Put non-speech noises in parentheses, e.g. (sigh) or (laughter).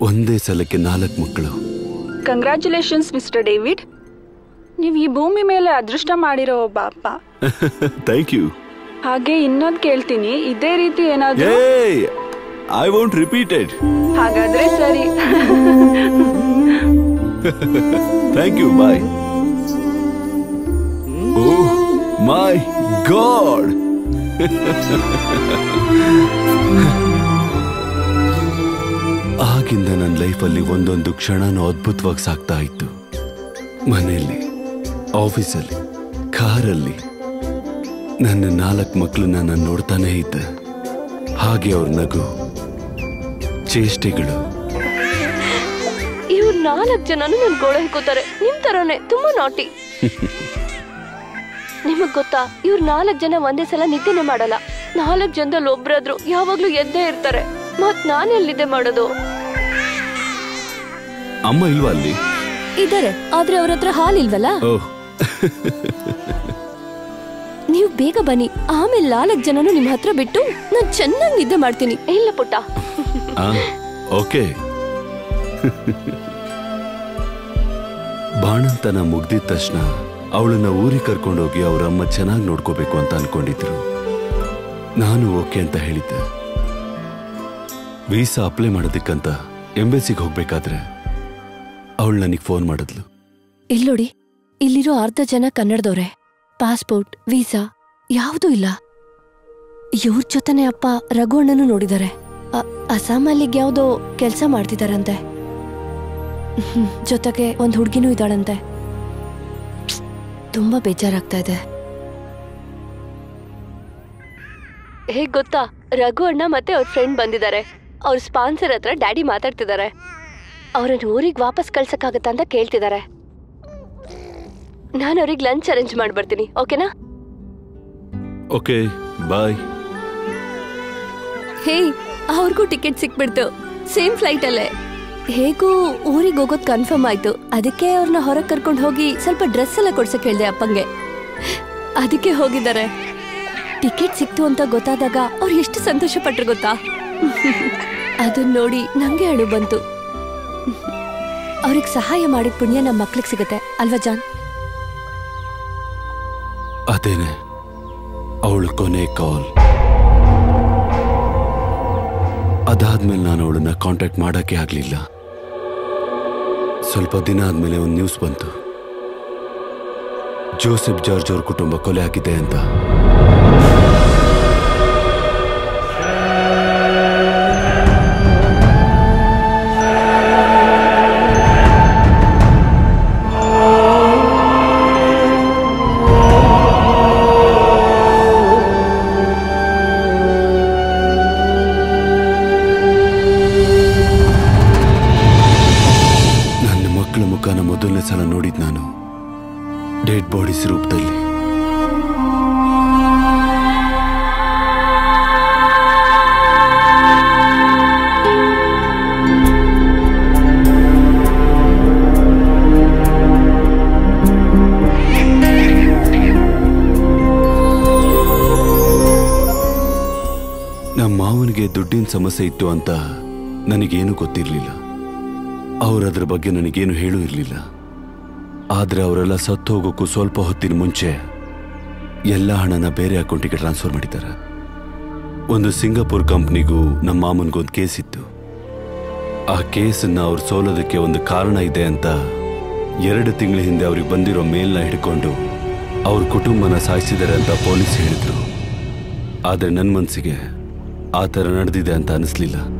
ಒಂದೇ ಸಲಕ್ಕೆ ನಾಲ್ಕು ಮಕ್ಕಳು. ಕಂಗ್ರ್ಯಾಚುಲೇಷನ್ಸ್ ಮಿಸ್ಟರ್ ಡೇವಿಡ್ ನೀವು ಈ ಭೂಮಿ ಮೇಲೆ ಅದೃಷ್ಟ ಮಾಡಿರೋ ಒಬ್ಬ ಅಪ್ಪ. (laughs) ಥ್ಯಾಂಕ್ ಯು ಹಾಗೆ ಇನ್ನೊಂದು ಕೇಳ್ತೀನಿ ಇದೇ ರೀತಿ ಏನಾದ್ರು? ಐ ವಾಂಟ್ ರಿಪೀಟೆಡ್ ಹಾಗಾದ್ರೆ ಸರಿ. Thank you bye oh my god ಆಗಿಂದ ನನ್ನ ಲೈಫಲ್ಲಿ ಒಂದೊಂದು ಕ್ಷಣನೂ ಅದ್ಭುತವಾಗಿ ಸಾಗ್ತಾ ಇತ್ತು. ಮನೆಯಲ್ಲಿ ಆಫೀಸಲ್ಲಿ ಕಾರಲ್ಲಿ ನನ್ನ ನಾಲ್ಕು ಮಕ್ಕಳನ್ನ ನಾನು ನೋಡ್ತಾನೇ ಇದ್ದೆ. ಹಾಗೆ ಅವ್ರ ನಗು ಚೇಷ್ಟೆಗಳು. ಇವ್ರು ನಾಲ್ಕು ಜನನು ನನ್ ಗೋಳೆ ಹಾಕೋತಾರೆ ನಿಮ್ ತರಾನೇ ತುಂಬಾ ನಾಟಿ (laughs) ನಿಮಗ್ ಗೊತ್ತಾ ಇವ್ರು ನಾಲ್ಕು ಜನ ಒಂದೇ ಸಲ ನಿದ್ದೆನೆ ಮಾಡಲ್ಲ. ನಾಲ್ಕು ಜನದಲ್ಲಿ ಒಬ್ರಾದ್ರು ಯಾವಾಗ್ಲೂ ಎದ್ದೇ ಇರ್ತಾರೆ. ಮತ್ ನಾನು ಎಲ್ಲಿದ್ದೆ ಮಾಡೋದು? ಅಮ್ಮ ಇಲ್ವಾ ಅಲ್ಲಿ? ಇದ್ದಾರೆ ಆದ್ರೆ ಅವ್ರ ಹತ್ರ ಹಾಲಿಲ್ವಲ್ಲ? ಓಹ್ ನೀವು ಬೇಗ ಬನ್ನಿ ಆಮೇಲೆ ನಾಲ್ಕು ಜನನು ನಿಮ್ ಹತ್ರ ಬಿಟ್ಟು ನಾನ್ ಚೆನ್ನಾಗಿ ನಿದ್ದೆ ಮಾಡ್ತೀನಿ. ಇಲ್ಲ ಪುಟ್ಟ. ಆ ಓಕೆ. ಬಾಣಂತನ ಮುಗ್ದಿದ ತಕ್ಷಣ ಅವಳನ್ನ ಊರಿಗೆ ಕರ್ಕೊಂಡೋಗಿ ಅವರಮ್ಮ ಅಮ್ಮ ಚೆನ್ನಾಗಿ ನೋಡ್ಕೋಬೇಕು ಅಂತ ಅನ್ಕೊಂಡಿದ್ರು. ನಾನು ಓಕೆ ಅಂತ ಹೇಳಿದ್ದೆ. ವೀಸಾ ಅಪ್ಲೈ ಮಾಡೋದಕ್ಕಂತ ಎಂಬೆಸಿಗೆ ಹೋಗ್ಬೇಕಾದ್ರೆ ಅವಳು ನನಗೆ ಫೋನ್ ಮಾಡಿದ್ಲು. ಇಲ್ಲೋಡಿ ಇಲ್ಲಿರೋ ಅರ್ಧ ಜನ ಕನ್ನಡದವ್ರೆ. ಪಾಸ್ಪೋರ್ಟ್, ವೀಸಾ, ಯಾವುದೂ ಇಲ್ಲ. ಇವ್ರ ಜೊತೆನೆ ಅಪ್ಪ ರಘು ಅಣ್ಣನೂ ನೋಡಿದ್ದಾರೆ ಅಸ್ಸಾಮಲ್ಲಿಗೆ ಯಾವುದೋ ಕೆಲಸ ಮಾಡ್ತಿದ್ದಾರಂತೆ ಜೊತೆಗೆ ಒಂದು ಹುಡುಗಿನೂ ಇದ್ದಾಳಂತೆ. ತುಂಬಾ ಬೇಜಾರಾಗ್ತಾ ಇದೆ. ಹೇಗ್ ಗೊತ್ತಾ ರಘು ಅಣ್ಣ ಮತ್ತೆ ಅವ್ರ ಫ್ರೆಂಡ್ ಬಂದಿದ್ದಾರೆ. ಅವ್ರ ಸ್ಪಾನ್ಸರ್ ಹತ್ರ ಡ್ಯಾಡಿ ಮಾತಾಡ್ತಿದ್ದಾರೆ. ಅವ್ರನ್ನ ಊರಿಗೆ ವಾಪಸ್ ಕಳ್ಸಕ್ಕಾಗತ್ತಾ ಅಂತ ಕೇಳ್ತಿದ್ದಾರೆ ನಾನು ಅವ್ರಿಗೆ ಲಂಚ್ ಅರೇಂಜ್ ಮಾಡ್ಬರ್ತೀನಿ ಓಕೆನಾ? Okay bye. ಹೇ ಅವ್ರಿಗೂ ಟಿಕೆಟ್ ಸಿಕ್ಬಿಡ್ತು ಸೇಮ್ ಫ್ಲೈಟ್ ಅಲ್ಲೇ ಹೇಗೂ ಊರಿಗೆ ಹೋಗೋದು ಕನ್ಫರ್ಮ್ ಆಯ್ತು ಅದಕ್ಕೆ ಅವ್ರನ್ನ ಹೊರಗೆ ಕರ್ಕೊಂಡು ಹೋಗಿ ಸ್ವಲ್ಪ ಡ್ರೆಸ್ ಎಲ್ಲ ಕೊಡ್ಸಕ್ ಹೇಳಿದೆ ಅಪ್ಪಂಗೆ. ಅದಕ್ಕೆ ಹೋಗಿದ್ದಾರೆ. ಟಿಕೆಟ್ ಸಿಕ್ತು ಅಂತ ಗೊತ್ತಾದಾಗ ಅವ್ರು ಎಷ್ಟು ಸಂತೋಷ ಪಟ್ರು ಗೊತ್ತಾ? ಅದನ್ನ ನೋಡಿ ನಂಗೆ ಅಳು ಬಂತು. ಅವ್ರಿಗೆ ಸಹಾಯ ಮಾಡಿದ ಪುಣ್ಯ ನಮ್ಮ ಮಕ್ಳಿಗೆ ಸಿಗುತ್ತೆ, ಅಲ್ವಾ ಜಾನ್? ಅದೇನೆ, ಅವಳು ಕೊನೆ ಕಾಲ್. ಅದಾದ್ಮೇಲೆ ನಾನು ಅವಳನ್ನ ಕಾಂಟ್ಯಾಕ್ಟ್ ಮಾಡಕ್ಕೆ ಆಗಲಿಲ್ಲ. ಸ್ವಲ್ಪ ದಿನ ಆದ್ಮೇಲೆ ಒಂದು ನ್ಯೂಸ್ ಬಂತು. ಜೋಸೆಫ್ ಜಾರ್ಜ್ ಅವ್ರ ಕುಟುಂಬ ಕೊಲೆ ಆಗಿದೆ ಅಂತ. ಮಕ್ಕಳ ಮುಖನ ಮೊದಲನೇ ಸಲ ನೋಡಿದ್ ನಾನು ಡೆಡ್ ಬಾಡೀಸ್ ರೂಪದಲ್ಲಿ ನಮ್ಮ ಮಾವನಿಗೆ ದುಡ್ಡಿನ ಸಮಸ್ಯೆ ಇತ್ತು ಅಂತ ನನಗೇನು ಗೊತ್ತಿರಲಿಲ್ಲ. ಅವರದ್ರ ಬಗ್ಗೆ ನನಗೇನು ಹೇಳೂ ಇರಲಿಲ್ಲ. ಆದರೆ ಅವರೆಲ್ಲ ಸತ್ತು ಹೋಗೋಕ್ಕೂ ಸ್ವಲ್ಪ ಹೊತ್ತಿನ ಮುಂಚೆ ಎಲ್ಲ ಹಣನ ಬೇರೆ ಅಕೌಂಟಿಗೆ ಟ್ರಾನ್ಸ್ಫರ್ ಮಾಡಿದ್ದಾರೆ ಒಂದು ಸಿಂಗಾಪುರ್ ಕಂಪ್ನಿಗೂ ನಮ್ಮ ಮಾಮನ್ಗೊಂದು ಕೇಸ್ ಇತ್ತು. ಆ ಕೇಸನ್ನು ಅವ್ರು ಸೋಲೋದಕ್ಕೆ ಒಂದು ಕಾರಣ ಇದೆ ಅಂತ ಎರಡು ತಿಂಗಳ ಹಿಂದೆ ಅವ್ರಿಗೆ ಬಂದಿರೋ ಮೇಲ್ನ ಹಿಡ್ಕೊಂಡು ಅವ್ರ ಕುಟುಂಬನ ಸಾಯಿಸಿದ್ದಾರೆ ಅಂತ ಪೊಲೀಸ್ ಹೇಳಿದ್ರು. ಆದರೆ ನನ್ನ ಮನಸ್ಸಿಗೆ ಆ ಥರ ನಡೆದಿದೆ ಅಂತ ಅನಿಸ್ಲಿಲ್ಲ.